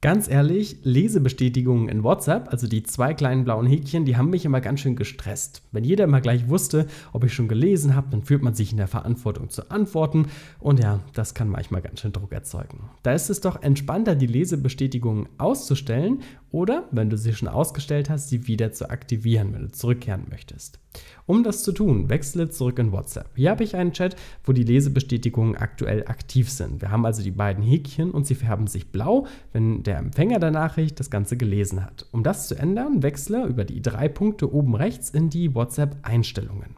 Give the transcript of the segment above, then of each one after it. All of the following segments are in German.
Ganz ehrlich, Lesebestätigungen in WhatsApp, also die zwei kleinen blauen Häkchen, die haben mich immer ganz schön gestresst. Wenn jeder immer gleich wusste, ob ich schon gelesen habe, dann fühlt man sich in der Verantwortung zu antworten und ja, das kann manchmal ganz schön Druck erzeugen. Da ist es doch entspannter, die Lesebestätigungen auszustellen oder, wenn du sie schon ausgestellt hast, sie wieder zu aktivieren, wenn du zurückkehren möchtest. Um das zu tun, wechsle zurück in WhatsApp. Hier habe ich einen Chat, wo die Lesebestätigungen aktuell aktiv sind. Wir haben also die beiden Häkchen und sie färben sich blau, wenn der Empfänger der Nachricht das Ganze gelesen hat. Um das zu ändern, wechsle über die drei Punkte oben rechts in die WhatsApp-Einstellungen.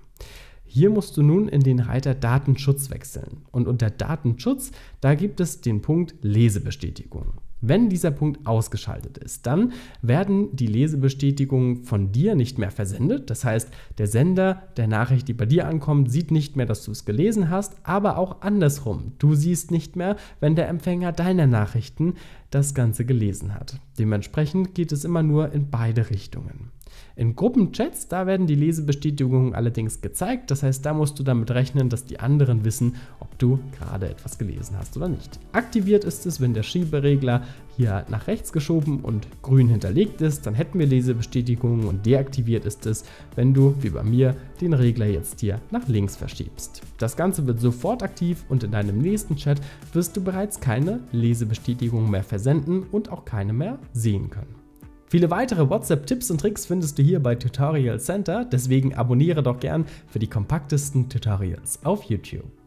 Hier musst du nun in den Reiter Datenschutz wechseln. Und unter Datenschutz, da gibt es den Punkt Lesebestätigung. Wenn dieser Punkt ausgeschaltet ist, dann werden die Lesebestätigungen von dir nicht mehr versendet. Das heißt, der Sender der Nachricht, die bei dir ankommt, sieht nicht mehr, dass du es gelesen hast, aber auch andersrum. Du siehst nicht mehr, wenn der Empfänger deiner Nachrichten das Ganze gelesen hat. Dementsprechend geht es immer nur in beide Richtungen. In Gruppenchats, da werden die Lesebestätigungen allerdings gezeigt. Das heißt, da musst du damit rechnen, dass die anderen wissen, ob du gerade etwas gelesen hast oder nicht. Aktiviert ist es, wenn der Schieberegler hier nach rechts geschoben und grün hinterlegt ist, dann hätten wir Lesebestätigungen und deaktiviert ist es, wenn du, wie bei mir, den Regler jetzt hier nach links verschiebst. Das Ganze wird sofort aktiv und in deinem nächsten Chat wirst du bereits keine Lesebestätigungen mehr versenden und auch keine mehr sehen können. Viele weitere WhatsApp-Tipps und Tricks findest du hier bei Tutorial Center, deswegen abonniere doch gern für die kompaktesten Tutorials auf YouTube.